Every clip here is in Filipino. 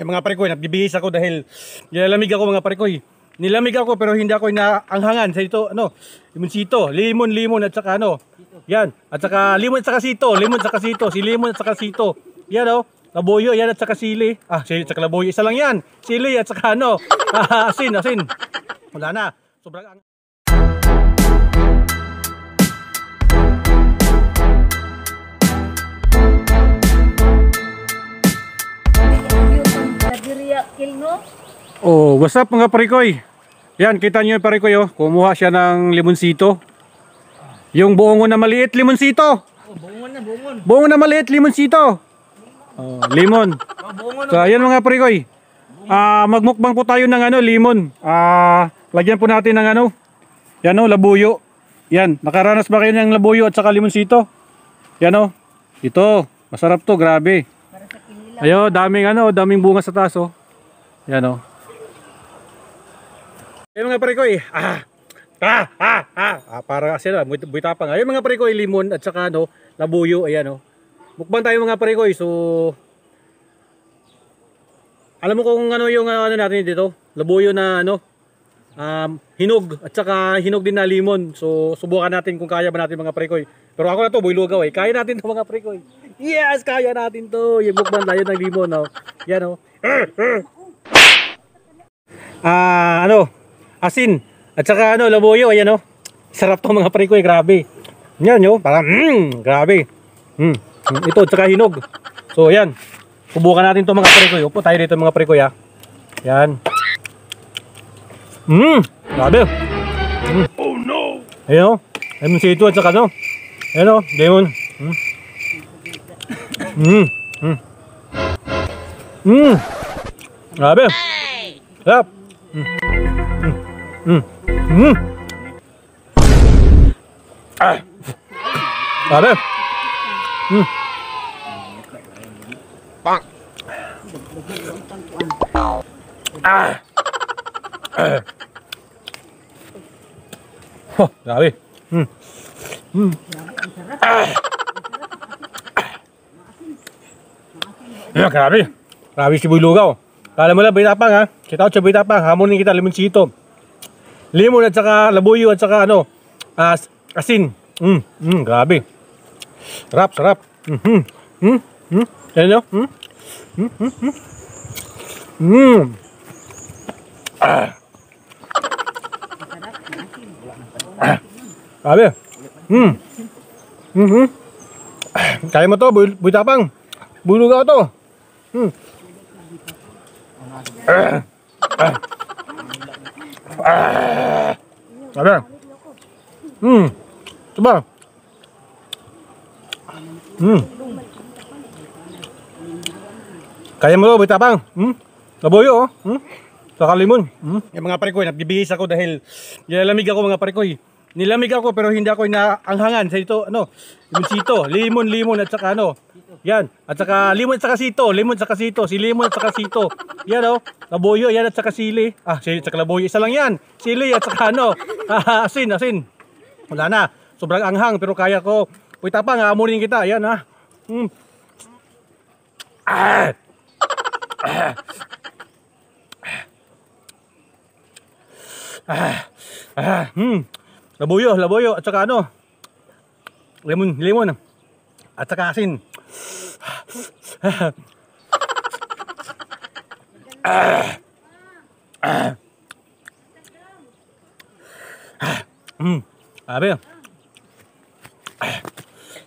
Yung mga parekoy, nagbibihis ako dahil nilalamig ako mga parekoy. Nilamig ako pero hindi ako inaanghangan sa ito, ano, limonsito, limon, limon at saka ano, yan, at saka limon at saka sito, limon at saka sito, si limon at saka sito, yan o, laboyo, yan at saka sili, ah, sili at saka laboyo, isa lang yan, sili at saka ano, asin, asin, wala na, sobrang kilno. Oh, what's up mga parikoy? Yan, kita nyo yung parikoy oh. Kumuha siya ng limonsito. Yung buongo na maliit, limonsito. Oh, bungon na, bungon. Buongo na maliit, limonsito. Oh, limon. Oh, So, ayan mga parikoy. Ah, magmukbang po tayo ng ano, limon. Ah, lagyan po natin ng ano. Yan oh, labuyo. Yan, nakaranas ba kayo ng labuyo at saka limonsito? Yan oh. Ito, masarap to, grabe. Para sa kinila. Ayo, daming ano, daming bunga sa taas oh. Yan oh. Ayun mga pare ko eh. Ah. Ah, ah, ah. ah para kasi na, buy tapang. Ayun mga pare ko eh, limon at saka ano, labuyo, ayan oh. Mukbang tayo mga pare ko eh. So Alam mo kung ano yung ano natin dito? Labuyo na ano, um, hinog at saka hinog din na limon. So subukan natin kung kaya ba natin mga prekoy. Pero ako na to, boy lugaw eh. Kaya natin to mga prekoy. Yes, kaya natin to. Yung mukbang tayo ng limon, no. Yan oh. Ah, ano? Asin at saka ano, labuyo, ayan oh. Sarap to mga prekoy, grabe. Yan yo, parang mm, grabe. Mm. Ito at saka hinog. So ayan. Subukan natin to mga prekoy. Upo tayo dito mga prekoy ha. Yan. Mmm, grabe. Mm. Oh no. Ayun oh. Lemon sito at saka ano. Ayun oh, lemon. Mm. Mm. Mm. Mm. Grabe. Sarap. Mm. Mm. Mm. Mm. Ah. Grabe. Mm. Ah. Ah. Oh, grabe. Hmm. Hmm. Ah. Ah, grabe. Grabe si Boy Lugaw. Kala mo lang, Boy-Tapang ha. Kita ko siya Boy-Tapang. Hamonin kita, limonsito. Limon at saka labuyo at saka ano, as asin. Mm, mm, grabe. Sarap, sarap. Mm, mm, mm, mm. Yan nyo? Mm, mm, mm, mm. Mm. Ah. Ah. Grabe. Hmm. Mhm. Ah, Kaya mo to, buy, buy tapang. Bulugaw to. Hmm. Grabe. Hmm. Coba. Hmm. Kaya mo to, buy tapang. Hmm. Laboyo, oh. Hmm? Saka limon. Hmm? Yung mga parekoy, nagbibihis ako dahil nilalamig ako mga parekoy. Nilamig ako pero hindi ako inaanghangan. Sa ito, ano, limonsito, limon, limon at saka ano, yan, at saka limon at saka sito, limon at saka sito, si limon at saka sito, yan oh, laboyo, yan at saka sili, ah, sili at saka laboyo, isa lang yan, sili at saka ano, ah, asin, asin, wala na, sobrang anghang pero kaya ko, puy tapang, aamunin kita, yan ah, hmm. ah, ah. Ah, ah, hmm. Labuyo, labuyo at saka ano? Lemon, lemon. At saka asin. Ah. Ah. Hmm. Sabi.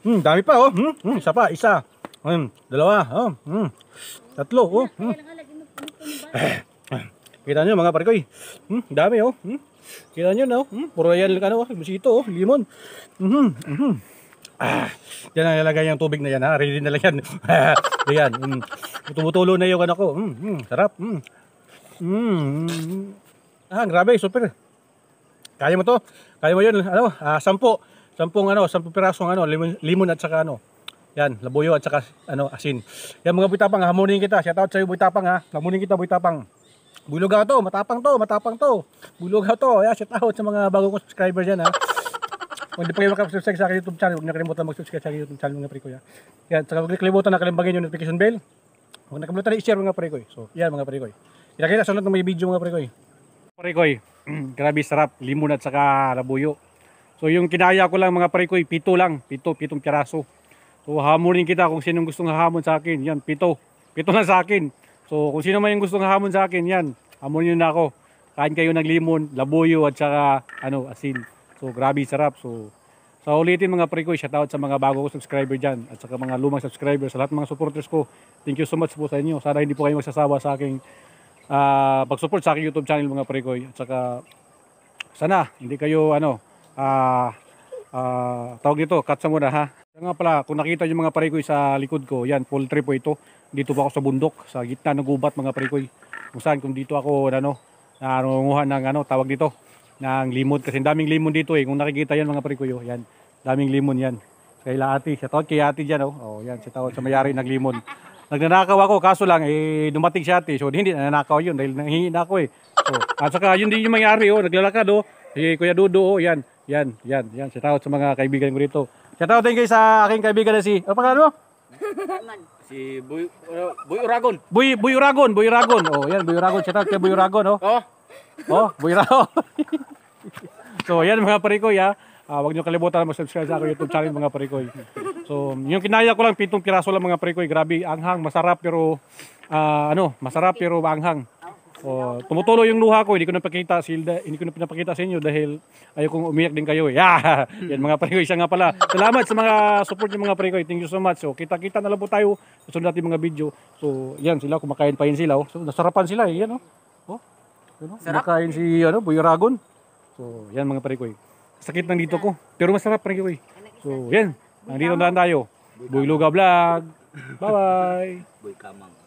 Hmm, dami pa oh. Hmm, hmm, isa pa, isa. Hmm, dalawa, oh. Hmm. Tatlo, oh. Hmm. Kita nyo mga parikoy. Hmm, dami oh. Hmm. Kita nyo no? Hmm, puro yan ano, oh, musito oh, limon. Mhm. Mhm. Ah, yan ang ilalagay yung tubig na yan ha. Ready na lang yan. yan. Mm. Tumutulo na yung ano ko. Mm, mm, sarap. Mm. Mm. Ah, grabe, super. Kaya mo to? Kaya mo yun, ano, ah, sampo. Sampung ano, sampung pirasong ano, limon, limon at saka ano. Yan, labuyo at saka ano, asin. Yan mga butapang, hamunin kita. Shout out sa iyo butapang ha. Hamunin kita butapang. Bulugaw to, matapang to, matapang to. Bulugaw to. Yeah, shout out sa mga bagong subscribers yan ha. Kung hindi pa kayo makasubscribe sa aking YouTube channel, huwag niyo kalimutan mag-subscribe sa aking YouTube channel mga pre ko ya. Yan, saka huwag kalimutan na kalimbagin yung notification bell Huwag nakabulutan na i-share mga prekoy. So, yan mga prekoy. Kita-kita sa sunod ng may video mga prekoy. Prekoy, grabe sarap. Limon at saka labuyo. So, yung kinaya ko lang mga prekoy, pito lang. Pito, pitong piraso. So, hamonin kita kung sinong gustong hahamon sa akin. Yan, pito. Pito lang sa akin. So, kung sino man yung gustong hahamon sa akin, yan. Hamonin nyo na ako. Kain kayo ng limon, labuyo at saka ano, asin. So, grabe sarap. So, sa ulitin mga pre ko, shoutout sa mga bago ko subscriber dyan at saka mga lumang subscriber, sa lahat ng mga supporters ko. Thank you so much po sa inyo. Sana hindi po kayo magsasawa sa aking ah, pag-support sa aking YouTube channel mga pre ko. At saka sana hindi kayo ano ah ah, tawag dito, cut sa muna ha. Kaya nga pala, kung nakita niyo mga pre ko sa likod ko, yan, poultry po ito. Dito po ako sa bundok, sa gitna ng gubat mga pre ko. Kung saan, kung dito ako ano, nangunguha ng ano, tawag dito, ng limon. Kasi daming limon dito eh. Kung nakikita yan mga pre ko, yan, daming limon yan. Kay ate, sa tawad kay ate dyan, oh. oh yan, sa tawad sa mayari ng limon. Nagnanakaw ako, kaso lang, eh, dumating si ate. So, hindi nananakaw yun dahil nanghingi na ako eh. So, at saka, yun din yung mangyari, oh, naglalakad, oh. Si Kuya Dudo, oh, yan, yan, yan, yan. Sa tawad sa mga kaibigan ko rito. Sa tawad din kayo sa aking kaibigan na si, ano pangalan mo? Si Boy, uh, Boy Uragon. Buy, Buy Uragon, Buy Uragon. Oh, yan, Buy Uragon. Shout out kay Buy Uragon, oh. Oh, Oh, Buy Uragon. so, yan mga parikoy, ha. Ah, huwag niyo kalimutan na mag-subscribe sa aking YouTube channel mga parikoy. So, yung kinaya ko lang, pitong piraso lang mga parikoy. Grabe, anghang, masarap pero, ah, ano, masarap pero anghang. Oh, tumutulo yung luha ko, hindi ko napakita silda, hindi ko na pinapakita sa inyo dahil ayaw kong umiyak din kayo. eh. Yeah! Yan mga parikoy, siya nga pala. Salamat sa mga support ng mga parikoy. Thank you so much. So, kita-kita na lang po tayo sa sunod natin mga video. So, yan sila, kumakain pa yun sila. Oh. So, nasarapan sila eh. Yan oh. Oh. Ano? Kumakain si ano, Boy Ragon. So, yan mga parikoy. Sakit ng dito ko. Pero masarap parikoy. So, yan. Nandito na lang tayo. Boy Luga Vlog. Bye-bye. Boy Kamang.